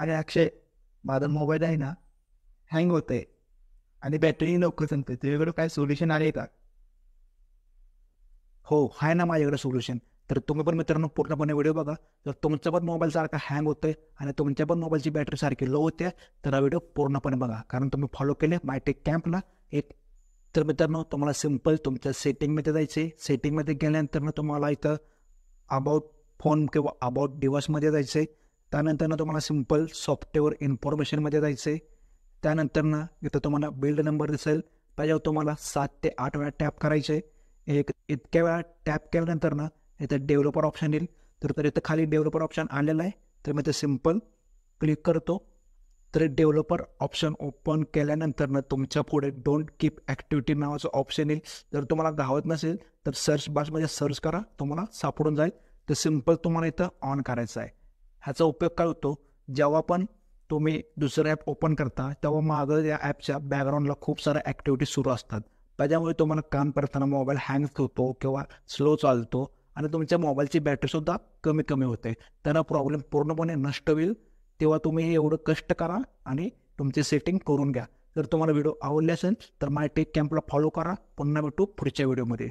आणि अक्षय माझा मोबाईल आहे ना हँग होतंय. आणि बॅटरी लवकर संपते. तुझ्याकडे काय सोल्युशन आहे का? हो आहे ना माझ्याकडे सोल्युशन तर तुम्ही पण मित्रांनो पूर्णपणे व्हिडिओ बघा. जर तुमचा पण मोबाईल सारखा हँग होतोय आणि तुमच्या पण मोबाईलची बॅटरी सारखी लो होते तर हा व्हिडिओ पूर्णपणे बघा. कारण तुम्ही फॉलो केले मायटेक कॅम्पला एक तर मित्रांनो तुम्हाला सिंपल तुमच्या सेटिंगमध्ये जायचे सेटिंगमध्ये गेल्यानंतर तुम्हाला इथं अबाउट फोन किंवा अबाउट डिव्हाइसमध्ये जायचं आहे त्यानंतर तुम्हाला सिंपल सॉफ्टवेअर इन्फॉर्मेशनमध्ये जायचं आहे त्यानंतर ना इथं तुम्हाला बिल्ड नंबर दिसेल. त्याच्यावर तुम्हाला सात ते आठ वेळा टॅप करायचे आहे एक इतक्या वेळा टॅप केल्यानंतर ना इथं डेव्हलपर ऑप्शन येईल. तर तर इथं खाली डेव्हलपर ऑप्शन आलेलं आहे. तर मी ते सिंपल क्लिक करतो. तर डेव्हलपर ऑप्शन ओपन केल्यानंतर ना तुमच्यापुढे डोंट कीप ॲक्टिव्हिटी नावाचं ऑप्शन येईल. जर तुम्हाला गावत नसेल तर सर्च बॉक्समध्ये सर्च करा. तुम्हाला सापडून जाईल. तर सिंपल तुम्हाला इथं ऑन करायचं आहे. ह्याचा उपयोग काय होतो जेव्हा पण तुम्ही दुसरं ॲप ओपन करता तेव्हा मागं या ॲपच्या बॅकग्राऊंडला खूप साऱ्या ॲक्टिव्हिटी सुरू असतात. त्याच्यामुळे तुम्हाला काम करताना मोबाईल हँग होतो किंवा स्लो चालतो आणि तुमच्या मोबाईलची बॅटरीसुद्धा कमी कमी होते. त्यांना प्रॉब्लेम पूर्णपणे नष्ट होईल. तेव्हा तुम्ही एवढं कष्ट करा आणि तुमची सेटिंग करून घ्या. जर तुम्हाला व्हिडिओ आवडले असेल तर माय टेक कॅम्पला फॉलो करा. पुन्हा भेटू पुढच्या व्हिडिओमध्ये